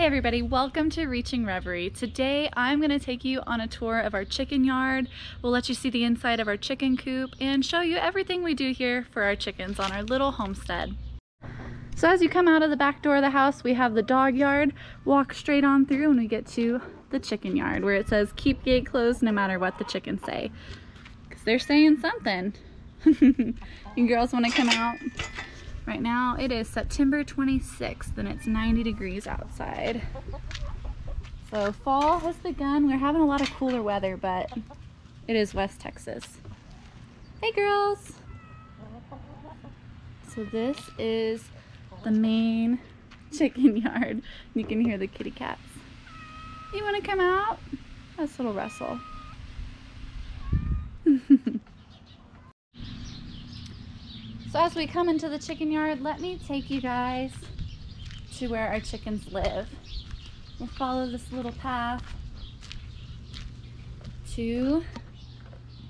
Hey everybody, welcome to Reachin' Reverie. Today I'm going to take you on a tour of our chicken yard. We'll let you see the inside of our chicken coop and show you everything we do here for our chickens on our little homestead. So as you come out of the back door of the house, we have the dog yard. Walk straight on through and we get to the chicken yard where it says keep gate closed no matter what the chickens say. Because they're saying something. you girls want to come out? Right now it is September 26th and it's 90 degrees outside. So fall has begun. We're having a lot of cooler weather, but it is West Texas. Hey girls! So this is the main chicken yard. You can hear the kitty cats. You want to come out? That's little Russell. So as we come into the chicken yard, let me take you guys to where our chickens live. We'll follow this little path to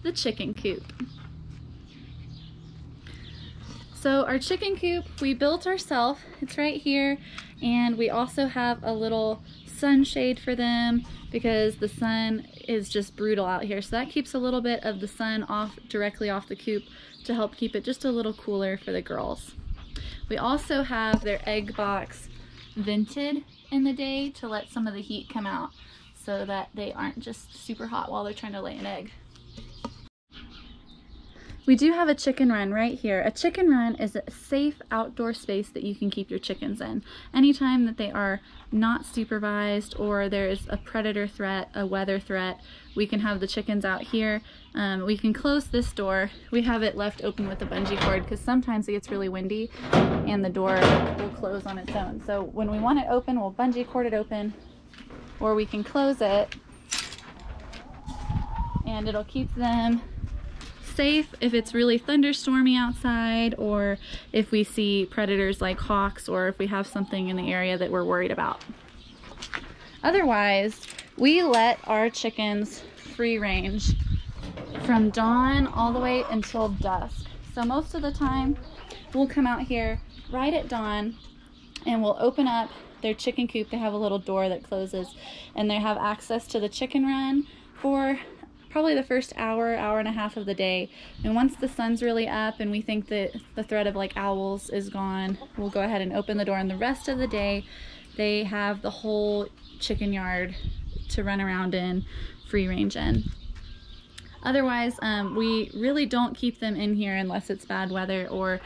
the chicken coop. So our chicken coop, we built ourselves. It's right here. And we also have a little sunshade for them because the sun is just brutal out here. So that keeps a little bit of the sun off directly off the coop to help keep it just a little cooler for the girls. We also have their egg box vented in the day to let some of the heat come out so that they aren't just super hot while they're trying to lay an egg. We do have a chicken run right here. A chicken run is a safe outdoor space that you can keep your chickens in. Anytime that they are not supervised or there is a predator threat, a weather threat, we can have the chickens out here. Um, we can close this door. We have it left open with a bungee cord because sometimes it gets really windy and the door will close on its own. So when we want it open, we'll bungee cord it open or we can close it and it'll keep them safe if it's really thunderstormy outside or if we see predators like hawks or if we have something in the area that we're worried about. Otherwise, we let our chickens free range from dawn all the way until dusk. So most of the time, we'll come out here right at dawn and we'll open up their chicken coop. They have a little door that closes and they have access to the chicken run for probably the first hour, hour and a half of the day. And once the sun's really up and we think that the threat of like owls is gone, we'll go ahead and open the door. And the rest of the day, they have the whole chicken yard to run around in, free range in. Otherwise, um, we really don't keep them in here unless it's bad weather or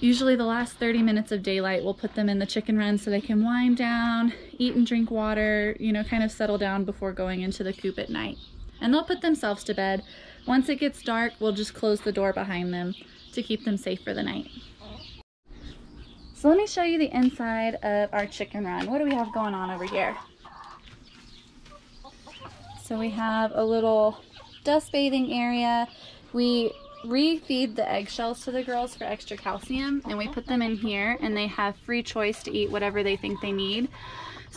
usually the last 30 minutes of daylight we'll put them in the chicken run so they can wind down, eat and drink water, you know, kind of settle down before going into the coop at night and they'll put themselves to bed. Once it gets dark, we'll just close the door behind them to keep them safe for the night. So let me show you the inside of our chicken run. What do we have going on over here? So we have a little dust bathing area. We refeed the eggshells to the girls for extra calcium and we put them in here and they have free choice to eat whatever they think they need.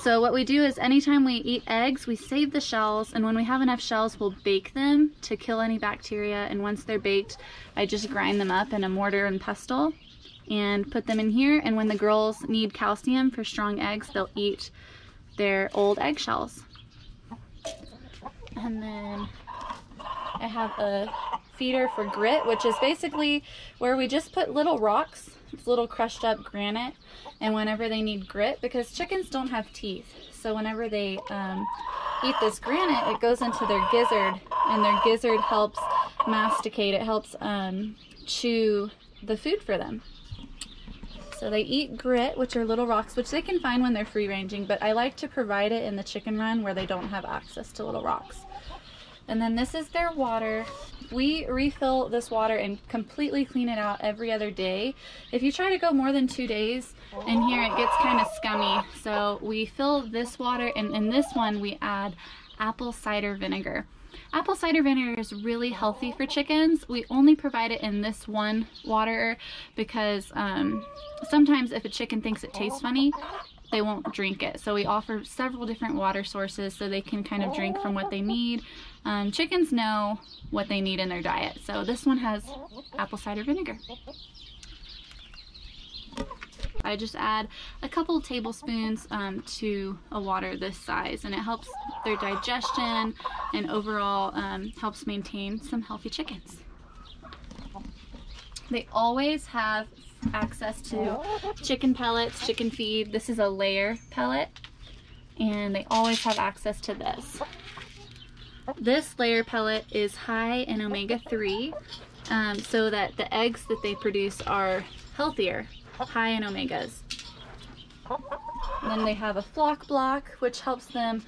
So what we do is anytime we eat eggs, we save the shells, and when we have enough shells, we'll bake them to kill any bacteria, and once they're baked, I just grind them up in a mortar and pestle and put them in here, and when the girls need calcium for strong eggs, they'll eat their old eggshells. And then I have a feeder for grit, which is basically where we just put little rocks, it's little crushed up granite, and whenever they need grit, because chickens don't have teeth, so whenever they um, eat this granite, it goes into their gizzard, and their gizzard helps masticate, it helps um, chew the food for them. So they eat grit, which are little rocks, which they can find when they're free ranging, but I like to provide it in the chicken run where they don't have access to little rocks. And then this is their water. We refill this water and completely clean it out every other day. If you try to go more than two days in here, it gets kind of scummy. So we fill this water and in this one we add apple cider vinegar. Apple cider vinegar is really healthy for chickens. We only provide it in this one water because um, sometimes if a chicken thinks it tastes funny, they won't drink it. So we offer several different water sources so they can kind of drink from what they need. Um, chickens know what they need in their diet. So this one has apple cider vinegar. I just add a couple tablespoons um, to a water this size and it helps their digestion and overall um, helps maintain some healthy chickens. They always have access to chicken pellets, chicken feed. This is a layer pellet and they always have access to this. This layer pellet is high in omega-3 um, so that the eggs that they produce are healthier, high in omegas. And then they have a flock block which helps them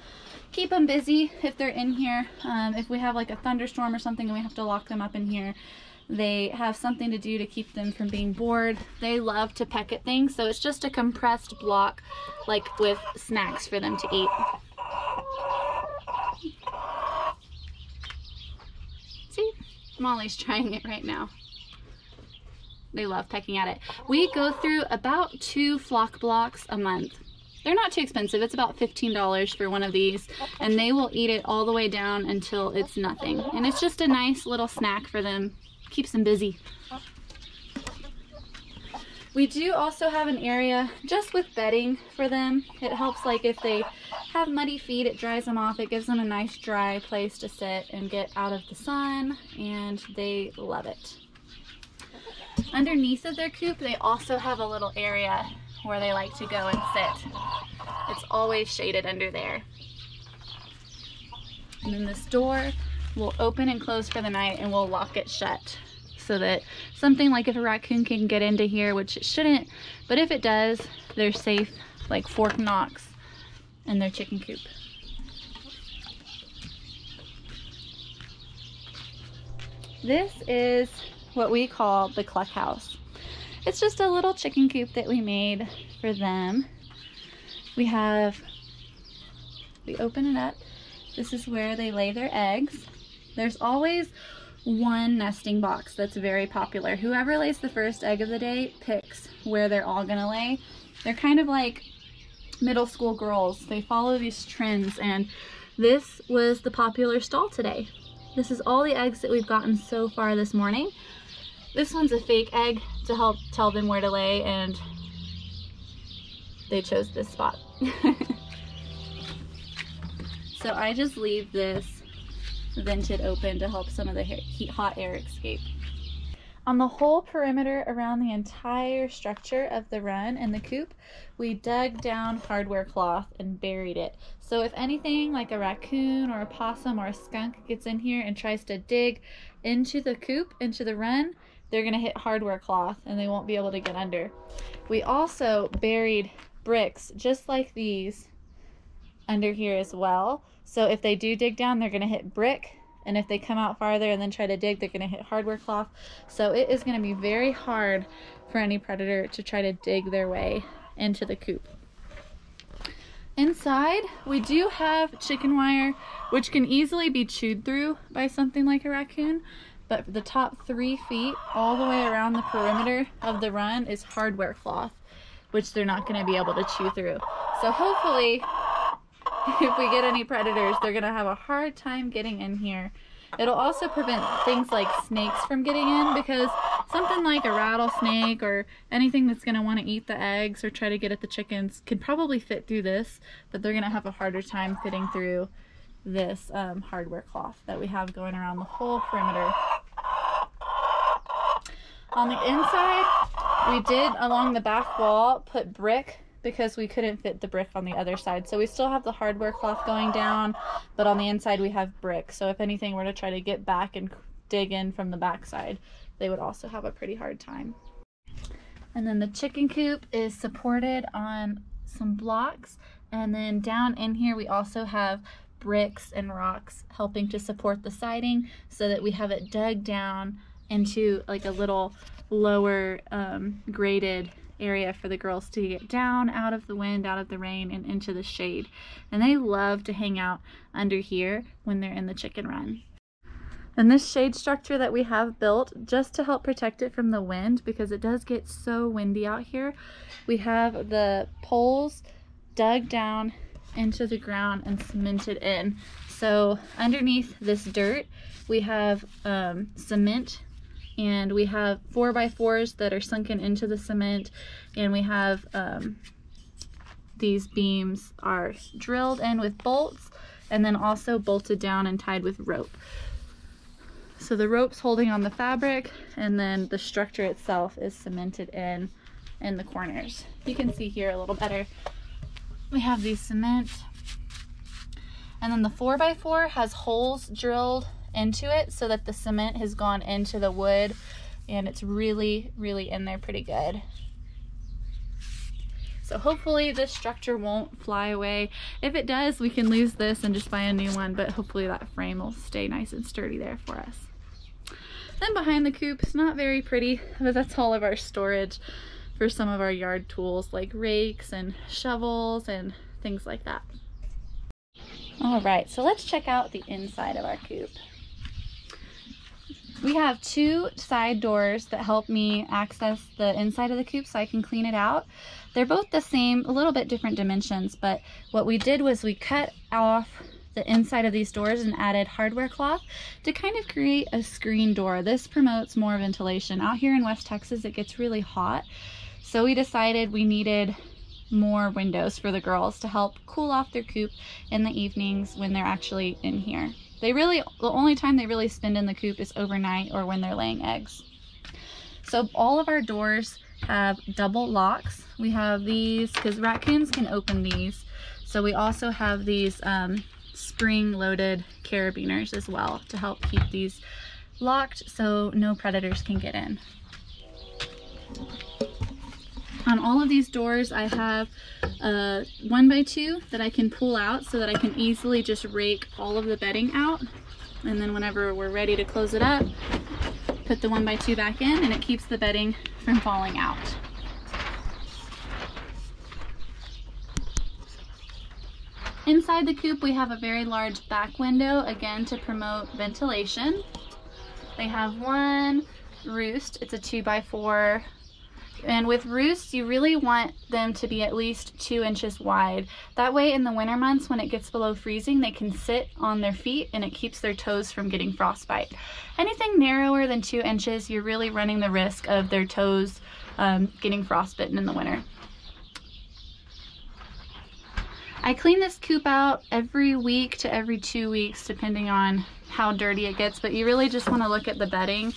keep them busy if they're in here. Um, if we have like a thunderstorm or something and we have to lock them up in here, they have something to do to keep them from being bored. They love to peck at things, so it's just a compressed block, like with snacks for them to eat. See? Molly's trying it right now. They love pecking at it. We go through about two flock blocks a month. They're not too expensive. It's about $15 for one of these. And they will eat it all the way down until it's nothing. And it's just a nice little snack for them keeps them busy. We do also have an area just with bedding for them. It helps like if they have muddy feet, it dries them off. It gives them a nice dry place to sit and get out of the sun and they love it. Underneath of their coop, they also have a little area where they like to go and sit. It's always shaded under there. And then this door will open and close for the night and we'll lock it shut so that something like if a raccoon can get into here, which it shouldn't, but if it does, they're safe like Fort Knox in their chicken coop. This is what we call the cluck house. It's just a little chicken coop that we made for them. We have, we open it up. This is where they lay their eggs. There's always one nesting box that's very popular. Whoever lays the first egg of the day picks where they're all gonna lay. They're kind of like middle school girls. They follow these trends and this was the popular stall today. This is all the eggs that we've gotten so far this morning. This one's a fake egg to help tell them where to lay and they chose this spot. so I just leave this vented open to help some of the heat, hot air escape. On the whole perimeter around the entire structure of the run and the coop, we dug down hardware cloth and buried it. So if anything like a raccoon or a possum or a skunk gets in here and tries to dig into the coop, into the run, they're going to hit hardware cloth and they won't be able to get under. We also buried bricks just like these under here as well. So if they do dig down, they're going to hit brick. And if they come out farther and then try to dig, they're going to hit hardware cloth. So it is going to be very hard for any predator to try to dig their way into the coop. Inside, we do have chicken wire, which can easily be chewed through by something like a raccoon. But the top three feet, all the way around the perimeter of the run, is hardware cloth, which they're not going to be able to chew through. So hopefully if we get any predators, they're going to have a hard time getting in here. It'll also prevent things like snakes from getting in because something like a rattlesnake or anything that's going to want to eat the eggs or try to get at the chickens could probably fit through this, but they're going to have a harder time fitting through this um, hardware cloth that we have going around the whole perimeter. On the inside, we did along the back wall put brick because we couldn't fit the brick on the other side. So we still have the hardware cloth going down, but on the inside we have brick. So if anything were to try to get back and dig in from the back side, they would also have a pretty hard time. And then the chicken coop is supported on some blocks. And then down in here we also have bricks and rocks helping to support the siding so that we have it dug down into like a little lower um, graded area for the girls to get down out of the wind, out of the rain, and into the shade. And they love to hang out under here when they're in the chicken run. And this shade structure that we have built just to help protect it from the wind because it does get so windy out here, we have the poles dug down into the ground and cemented in. So underneath this dirt, we have um, cement and we have four by fours that are sunken into the cement and we have um, these beams are drilled in with bolts and then also bolted down and tied with rope. So the rope's holding on the fabric and then the structure itself is cemented in in the corners. You can see here a little better. We have these cement and then the 4x4 has holes drilled into it so that the cement has gone into the wood and it's really, really in there pretty good. So hopefully this structure won't fly away. If it does, we can lose this and just buy a new one, but hopefully that frame will stay nice and sturdy there for us. Then behind the coop, it's not very pretty, but that's all of our storage for some of our yard tools like rakes and shovels and things like that. All right, so let's check out the inside of our coop. We have two side doors that help me access the inside of the coop so I can clean it out. They're both the same, a little bit different dimensions, but what we did was we cut off the inside of these doors and added hardware cloth to kind of create a screen door. This promotes more ventilation. Out here in West Texas, it gets really hot. So we decided we needed more windows for the girls to help cool off their coop in the evenings when they're actually in here. They really, the only time they really spend in the coop is overnight or when they're laying eggs. So all of our doors have double locks. We have these, because raccoons can open these. So we also have these um, spring-loaded carabiners as well to help keep these locked so no predators can get in. On all of these doors, I have a one by two that I can pull out so that I can easily just rake all of the bedding out. And then whenever we're ready to close it up, put the one by two back in and it keeps the bedding from falling out. Inside the coop, we have a very large back window, again to promote ventilation. They have one roost. It's a two by four and with roosts, you really want them to be at least two inches wide. That way in the winter months when it gets below freezing, they can sit on their feet and it keeps their toes from getting frostbite. Anything narrower than two inches, you're really running the risk of their toes um, getting frostbitten in the winter. I clean this coop out every week to every two weeks, depending on how dirty it gets, but you really just wanna look at the bedding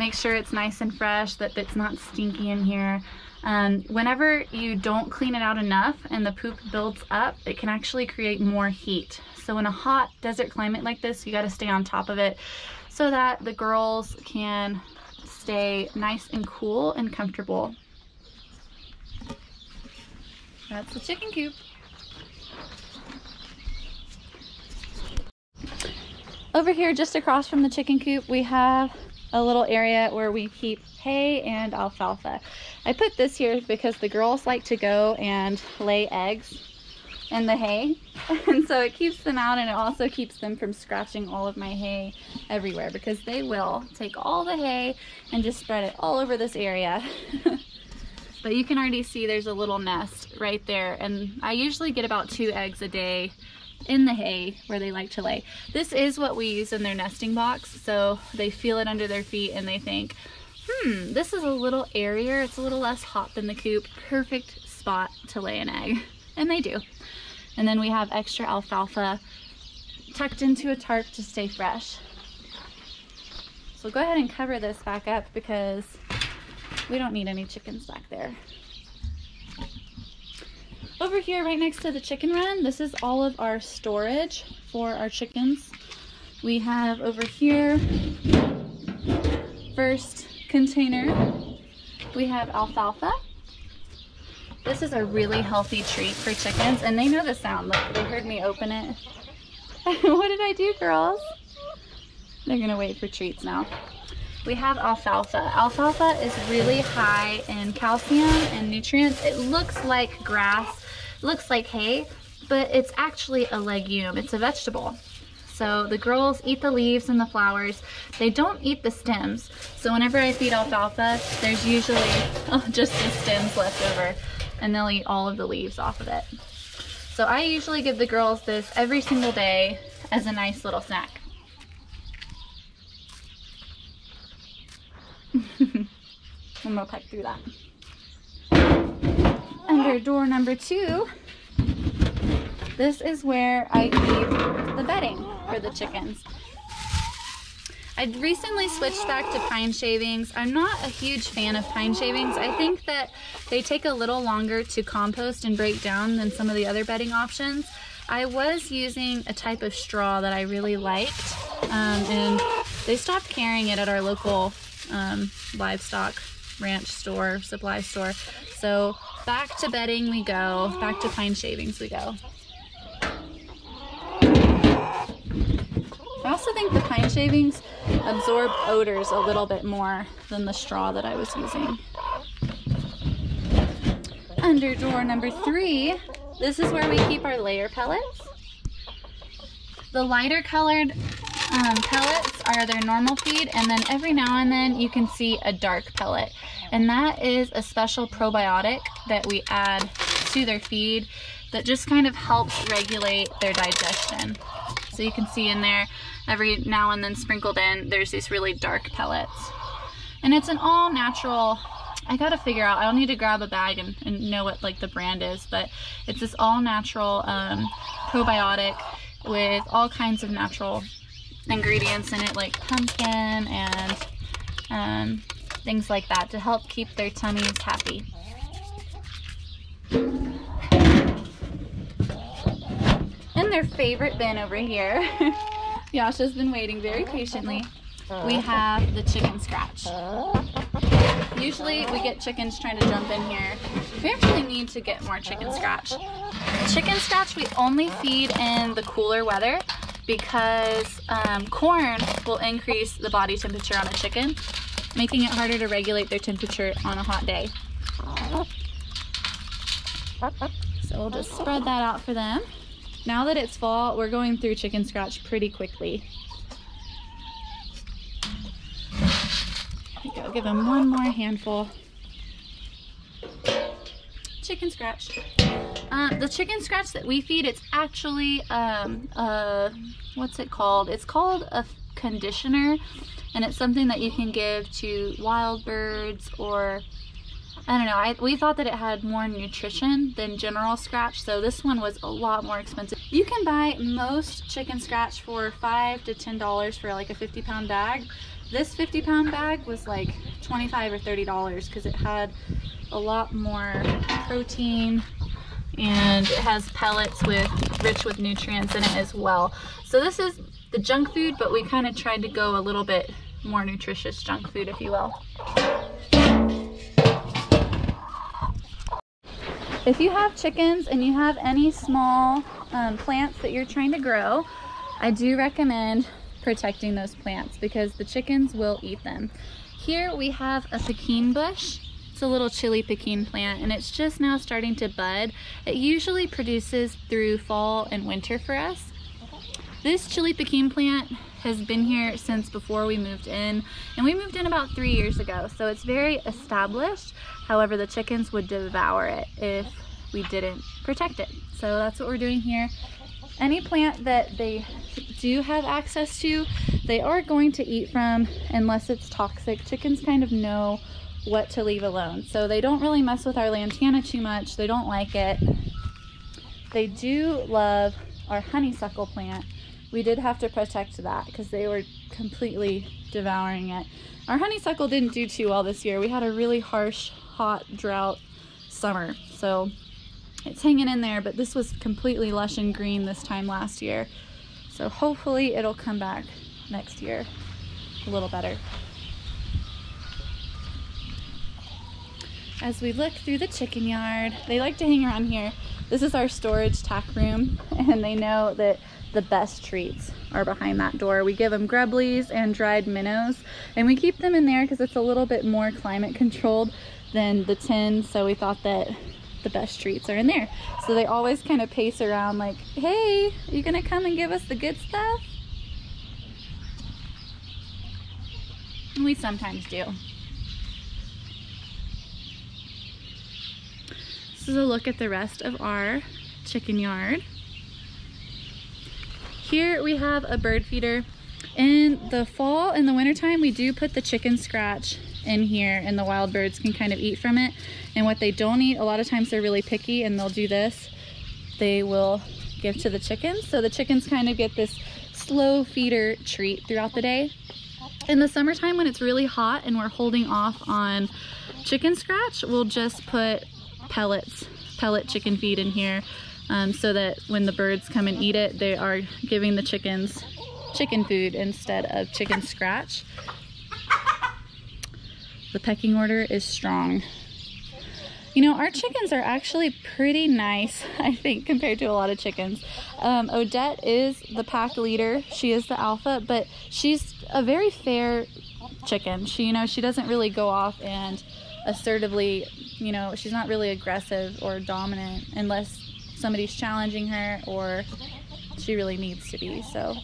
Make sure it's nice and fresh, that it's not stinky in here. Um, whenever you don't clean it out enough and the poop builds up, it can actually create more heat. So in a hot desert climate like this, you gotta stay on top of it so that the girls can stay nice and cool and comfortable. That's the chicken coop. Over here, just across from the chicken coop, we have a little area where we keep hay and alfalfa. I put this here because the girls like to go and lay eggs in the hay and so it keeps them out and it also keeps them from scratching all of my hay everywhere because they will take all the hay and just spread it all over this area. but you can already see there's a little nest right there and I usually get about two eggs a day in the hay where they like to lay. This is what we use in their nesting box, so they feel it under their feet and they think, hmm, this is a little airier, it's a little less hot than the coop, perfect spot to lay an egg. And they do. And then we have extra alfalfa tucked into a tarp to stay fresh. So go ahead and cover this back up because we don't need any chickens back there. Over here, right next to the chicken run, this is all of our storage for our chickens. We have over here, first container, we have alfalfa. This is a really healthy treat for chickens, and they know the sound. They heard me open it. what did I do, girls? They're gonna wait for treats now. We have alfalfa. Alfalfa is really high in calcium and nutrients. It looks like grass, looks like hay, but it's actually a legume. It's a vegetable. So the girls eat the leaves and the flowers. They don't eat the stems. So whenever I feed alfalfa, there's usually oh, just the stems left over and they'll eat all of the leaves off of it. So I usually give the girls this every single day as a nice little snack. I'm gonna peek through that. Under door number two, this is where I keep the bedding for the chickens. I recently switched back to pine shavings. I'm not a huge fan of pine shavings. I think that they take a little longer to compost and break down than some of the other bedding options. I was using a type of straw that I really liked um, and they stopped carrying it at our local um, livestock ranch store, supply store. So back to bedding we go, back to pine shavings we go. I also think the pine shavings absorb odors a little bit more than the straw that I was using. Under door number three, this is where we keep our layer pellets. The lighter colored um, pellets are their normal feed and then every now and then you can see a dark pellet and that is a special probiotic that we add to their feed that just kind of helps regulate their digestion. So you can see in there every now and then sprinkled in there's these really dark pellets and it's an all natural I gotta figure out I'll need to grab a bag and, and know what like the brand is but it's this all natural um, probiotic with all kinds of natural ingredients in it like pumpkin and um, things like that to help keep their tummies happy. In their favorite bin over here, Yasha's been waiting very patiently. We have the chicken scratch. Usually we get chickens trying to jump in here. We actually need to get more chicken scratch. Chicken scratch we only feed in the cooler weather because um, corn will increase the body temperature on a chicken, making it harder to regulate their temperature on a hot day. So we'll just spread that out for them. Now that it's fall, we're going through chicken scratch pretty quickly. Go, give them one more handful. Chicken scratch. Uh, the chicken scratch that we feed, it's actually, um, uh, what's it called? It's called a conditioner, and it's something that you can give to wild birds or, I don't know, I, we thought that it had more nutrition than general scratch, so this one was a lot more expensive. You can buy most chicken scratch for 5 to $10 for like a 50 pound bag. This 50 pound bag was like 25 or $30 because it had a lot more protein, and it has pellets with rich with nutrients in it as well. So this is the junk food, but we kind of tried to go a little bit more nutritious junk food, if you will. If you have chickens and you have any small um, plants that you're trying to grow, I do recommend protecting those plants because the chickens will eat them. Here we have a pequin bush it's a little chili pequin plant and it's just now starting to bud. It usually produces through fall and winter for us. This chili pequin plant has been here since before we moved in and we moved in about three years ago so it's very established however the chickens would devour it if we didn't protect it so that's what we're doing here any plant that they do have access to they are going to eat from unless it's toxic chickens kind of know what to leave alone. So they don't really mess with our lantana too much. They don't like it. They do love our honeysuckle plant. We did have to protect that because they were completely devouring it. Our honeysuckle didn't do too well this year. We had a really harsh, hot drought summer. So it's hanging in there, but this was completely lush and green this time last year. So hopefully it'll come back next year a little better. As we look through the chicken yard. They like to hang around here. This is our storage tack room and they know that the best treats are behind that door. We give them grubblies and dried minnows and we keep them in there because it's a little bit more climate controlled than the tin so we thought that the best treats are in there. So they always kind of pace around like, hey, are you gonna come and give us the good stuff? We sometimes do. Is a look at the rest of our chicken yard. Here we have a bird feeder. In the fall and the wintertime, we do put the chicken scratch in here and the wild birds can kind of eat from it. And what they don't eat, a lot of times they're really picky and they'll do this. They will give to the chickens. So the chickens kind of get this slow feeder treat throughout the day. In the summertime when it's really hot and we're holding off on chicken scratch, we'll just put pellets, pellet chicken feed in here um, so that when the birds come and eat it, they are giving the chickens chicken food instead of chicken scratch. The pecking order is strong. You know, our chickens are actually pretty nice, I think, compared to a lot of chickens. Um, Odette is the pack leader. She is the alpha, but she's a very fair chicken. She, you know, she doesn't really go off and assertively, you know, she's not really aggressive or dominant unless somebody's challenging her or she really needs to be. So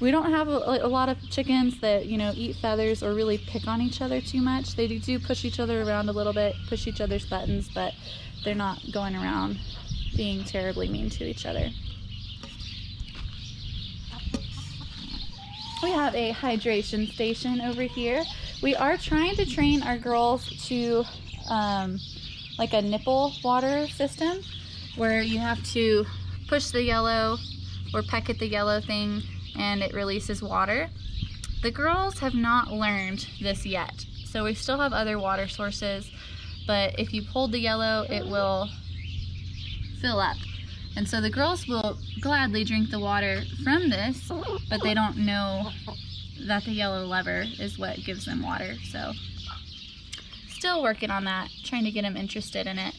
we don't have a, a, lot of chickens that, you know, eat feathers or really pick on each other too much. They do, do push each other around a little bit, push each other's buttons, but they're not going around being terribly mean to each other. We have a hydration station over here. We are trying to train our girls to um, like a nipple water system where you have to push the yellow or peck at the yellow thing and it releases water. The girls have not learned this yet, so we still have other water sources, but if you pull the yellow, it will fill up. And so the girls will gladly drink the water from this, but they don't know that the yellow lever is what gives them water. So still working on that, trying to get them interested in it.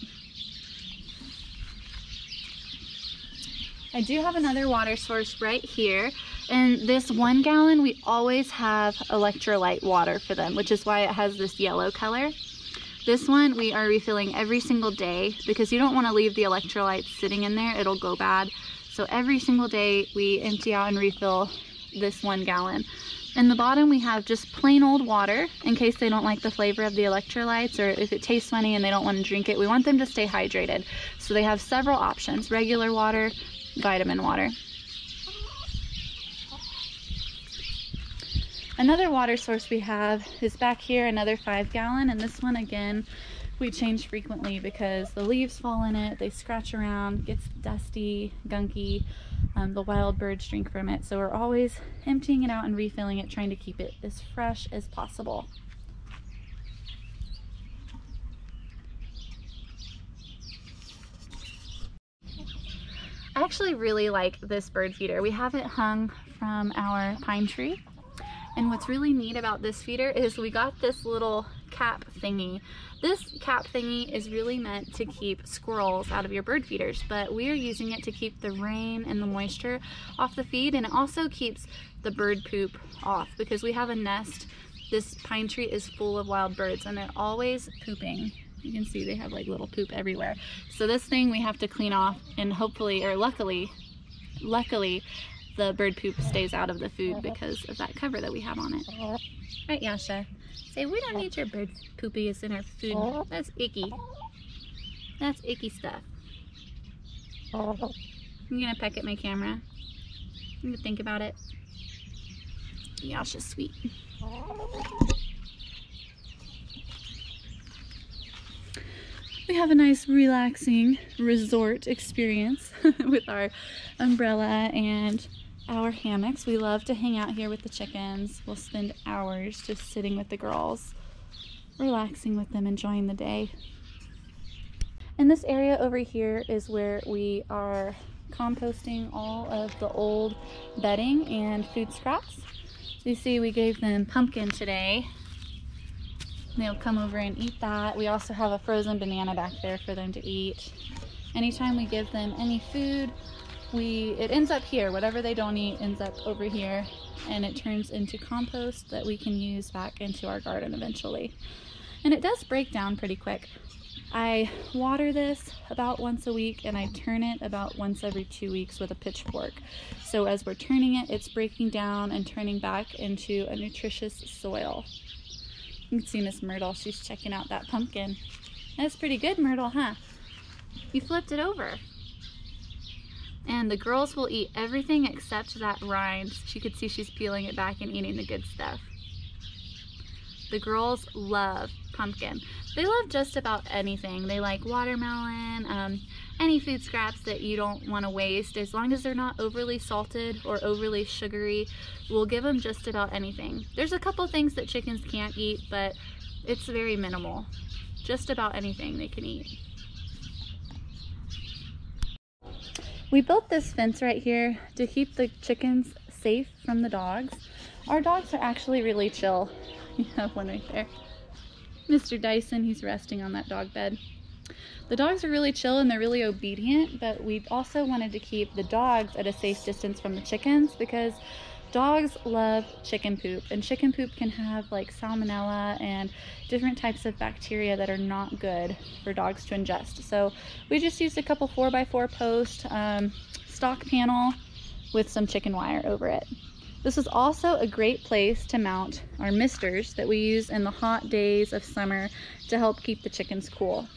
I do have another water source right here. And this one gallon, we always have electrolyte water for them, which is why it has this yellow color. This one we are refilling every single day because you don't want to leave the electrolytes sitting in there. It'll go bad. So every single day we empty out and refill this one gallon. In the bottom we have just plain old water in case they don't like the flavor of the electrolytes or if it tastes funny and they don't want to drink it. We want them to stay hydrated. So they have several options, regular water, vitamin water. Another water source we have is back here, another five gallon, and this one again we change frequently because the leaves fall in it, they scratch around, gets dusty, gunky, um, the wild birds drink from it. So we're always emptying it out and refilling it, trying to keep it as fresh as possible. I actually really like this bird feeder. We have it hung from our pine tree. And what's really neat about this feeder is we got this little cap thingy. This cap thingy is really meant to keep squirrels out of your bird feeders, but we are using it to keep the rain and the moisture off the feed, and it also keeps the bird poop off because we have a nest. This pine tree is full of wild birds, and they're always pooping you can see they have like little poop everywhere. So this thing we have to clean off and hopefully, or luckily, luckily, the bird poop stays out of the food because of that cover that we have on it. Right, Yasha? Say, we don't need your bird poopies in our food. That's icky. That's icky stuff. I'm gonna peck at my camera. I'm gonna think about it. Yasha's sweet. we have a nice relaxing resort experience with our umbrella and our hammocks. We love to hang out here with the chickens. We'll spend hours just sitting with the girls, relaxing with them, enjoying the day. And this area over here is where we are composting all of the old bedding and food scraps. So you see we gave them pumpkin today They'll come over and eat that. We also have a frozen banana back there for them to eat. Anytime we give them any food, we it ends up here. Whatever they don't eat ends up over here and it turns into compost that we can use back into our garden eventually. And it does break down pretty quick. I water this about once a week and I turn it about once every two weeks with a pitchfork. So as we're turning it, it's breaking down and turning back into a nutritious soil. You can see Miss Myrtle, she's checking out that pumpkin. That's pretty good, Myrtle, huh? You flipped it over. And the girls will eat everything except that rind. She could see she's peeling it back and eating the good stuff. The girls love pumpkin. They love just about anything. They like watermelon, um, any food scraps that you don't want to waste. As long as they're not overly salted or overly sugary, we'll give them just about anything. There's a couple things that chickens can't eat, but it's very minimal. Just about anything they can eat. We built this fence right here to keep the chickens safe from the dogs. Our dogs are actually really chill. You have one right there. Mr. Dyson, he's resting on that dog bed. The dogs are really chill and they're really obedient, but we also wanted to keep the dogs at a safe distance from the chickens because dogs love chicken poop and chicken poop can have like salmonella and different types of bacteria that are not good for dogs to ingest. So we just used a couple 4x4 post um, stock panel with some chicken wire over it. This is also a great place to mount our misters that we use in the hot days of summer to help keep the chickens cool.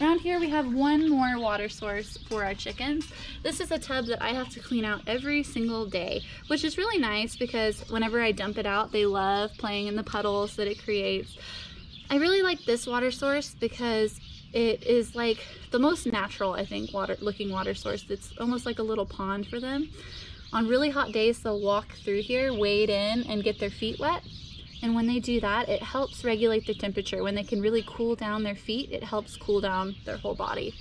Around here we have one more water source for our chickens. This is a tub that I have to clean out every single day, which is really nice because whenever I dump it out, they love playing in the puddles that it creates. I really like this water source because it is like the most natural, I think, water looking water source. It's almost like a little pond for them. On really hot days, they'll walk through here, wade in, and get their feet wet. And when they do that, it helps regulate the temperature. When they can really cool down their feet, it helps cool down their whole body.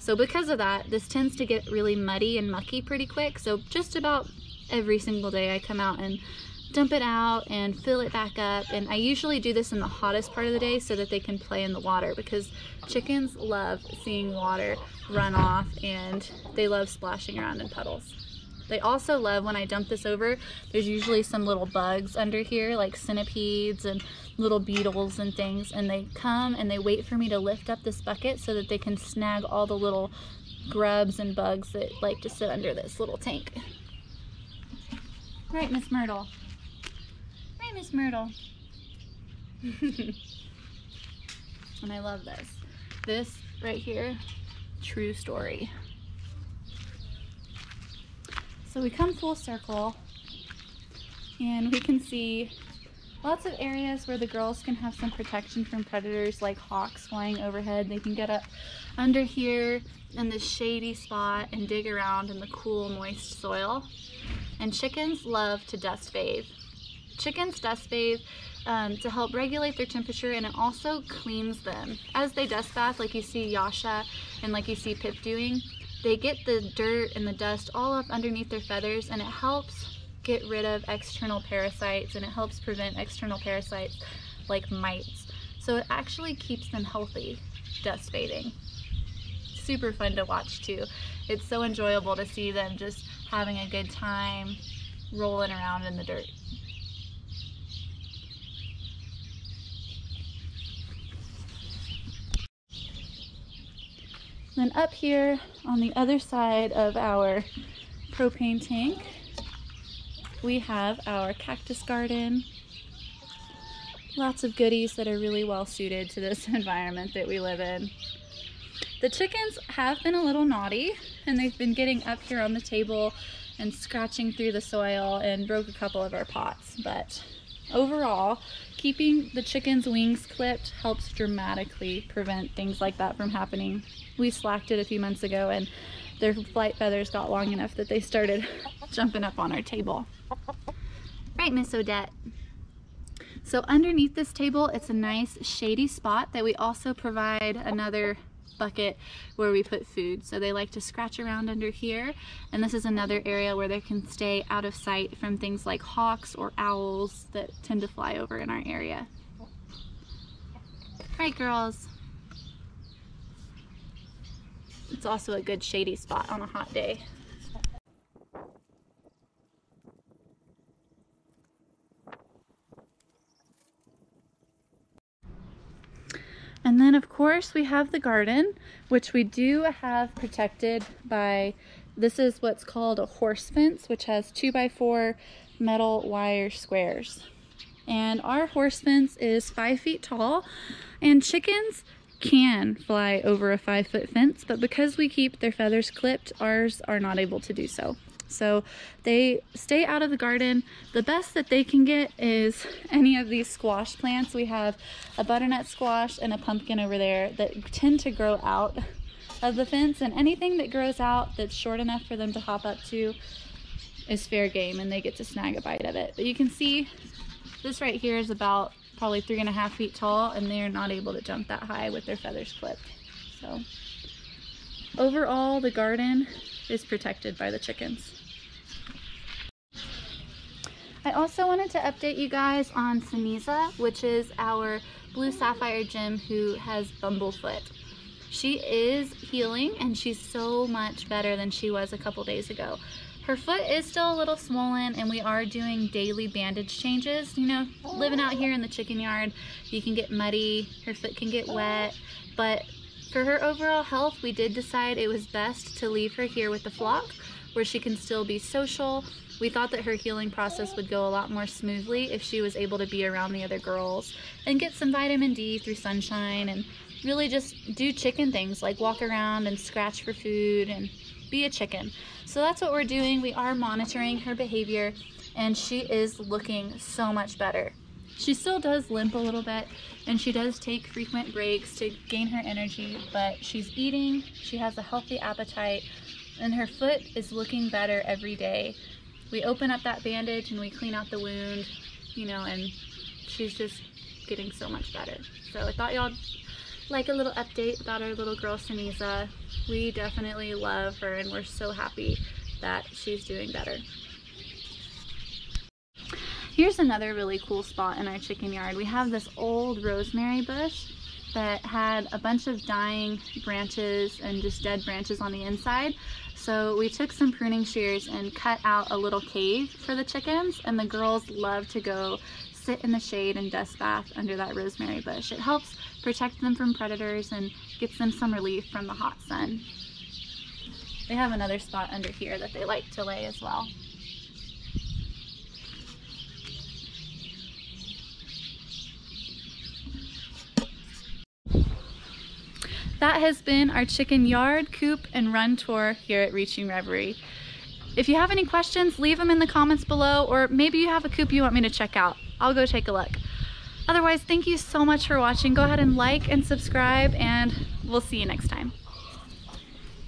So because of that, this tends to get really muddy and mucky pretty quick. So just about every single day I come out and dump it out and fill it back up. And I usually do this in the hottest part of the day so that they can play in the water because chickens love seeing water run off and they love splashing around in puddles. They also love when I dump this over, there's usually some little bugs under here like centipedes and little beetles and things and they come and they wait for me to lift up this bucket so that they can snag all the little grubs and bugs that like to sit under this little tank. Right, Miss Myrtle. Right, Miss Myrtle. and I love this. This right here, true story. So we come full circle and we can see lots of areas where the girls can have some protection from predators like hawks flying overhead. They can get up under here in this shady spot and dig around in the cool, moist soil. And chickens love to dust bathe. Chickens dust bathe um, to help regulate their temperature and it also cleans them. As they dust bath, like you see Yasha and like you see Pip doing, they get the dirt and the dust all up underneath their feathers and it helps get rid of external parasites and it helps prevent external parasites like mites. So it actually keeps them healthy, dust bathing. Super fun to watch too. It's so enjoyable to see them just having a good time rolling around in the dirt. Then up here on the other side of our propane tank, we have our cactus garden. Lots of goodies that are really well suited to this environment that we live in. The chickens have been a little naughty and they've been getting up here on the table and scratching through the soil and broke a couple of our pots. But overall, keeping the chickens' wings clipped helps dramatically prevent things like that from happening we slacked it a few months ago and their flight feathers got long enough that they started jumping up on our table. Right, Miss Odette? So underneath this table, it's a nice shady spot that we also provide another bucket where we put food. So they like to scratch around under here. And this is another area where they can stay out of sight from things like hawks or owls that tend to fly over in our area. Right, girls? It's also a good shady spot on a hot day. And then of course we have the garden, which we do have protected by, this is what's called a horse fence, which has two by four metal wire squares. And our horse fence is five feet tall and chickens can fly over a five foot fence, but because we keep their feathers clipped, ours are not able to do so. So they stay out of the garden. The best that they can get is any of these squash plants. We have a butternut squash and a pumpkin over there that tend to grow out of the fence and anything that grows out that's short enough for them to hop up to is fair game and they get to snag a bite of it. But you can see this right here is about probably three and a half feet tall and they're not able to jump that high with their feathers clipped. So overall the garden is protected by the chickens. I also wanted to update you guys on Saniza, which is our blue sapphire gem who has bumblefoot. She is healing and she's so much better than she was a couple days ago. Her foot is still a little swollen and we are doing daily bandage changes. You know, living out here in the chicken yard, you can get muddy, her foot can get wet, but for her overall health, we did decide it was best to leave her here with the flock where she can still be social. We thought that her healing process would go a lot more smoothly if she was able to be around the other girls and get some vitamin D through sunshine and really just do chicken things like walk around and scratch for food and be a chicken. So that's what we're doing. We are monitoring her behavior and she is looking so much better. She still does limp a little bit and she does take frequent breaks to gain her energy, but she's eating, she has a healthy appetite, and her foot is looking better every day. We open up that bandage and we clean out the wound, you know, and she's just getting so much better. So I thought y'all like a little update about our little girl Saniza. We definitely love her and we're so happy that she's doing better. Here's another really cool spot in our chicken yard. We have this old rosemary bush that had a bunch of dying branches and just dead branches on the inside. So we took some pruning shears and cut out a little cave for the chickens and the girls love to go sit in the shade and dust bath under that rosemary bush. It helps protect them from predators and gets them some relief from the hot sun. They have another spot under here that they like to lay as well. That has been our chicken yard, coop, and run tour here at Reachin' Reverie. If you have any questions, leave them in the comments below, or maybe you have a coop you want me to check out. I'll go take a look. Otherwise, thank you so much for watching. Go ahead and like and subscribe, and we'll see you next time.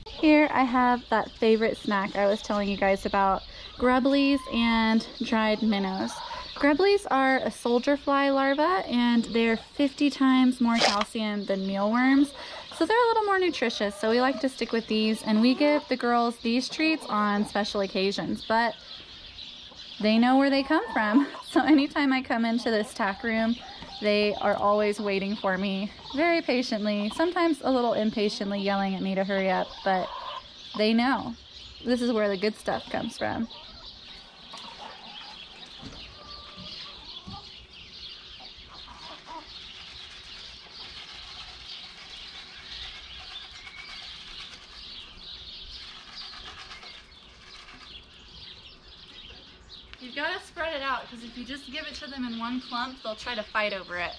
Here I have that favorite snack I was telling you guys about, grubblies and dried minnows. Grubblies are a soldier fly larva and they're 50 times more calcium than mealworms. So they're a little more nutritious, so we like to stick with these, and we give the girls these treats on special occasions, but they know where they come from. So anytime I come into this tack room, they are always waiting for me very patiently, sometimes a little impatiently yelling at me to hurry up, but they know. This is where the good stuff comes from. because if you just give it to them in one clump, they'll try to fight over it.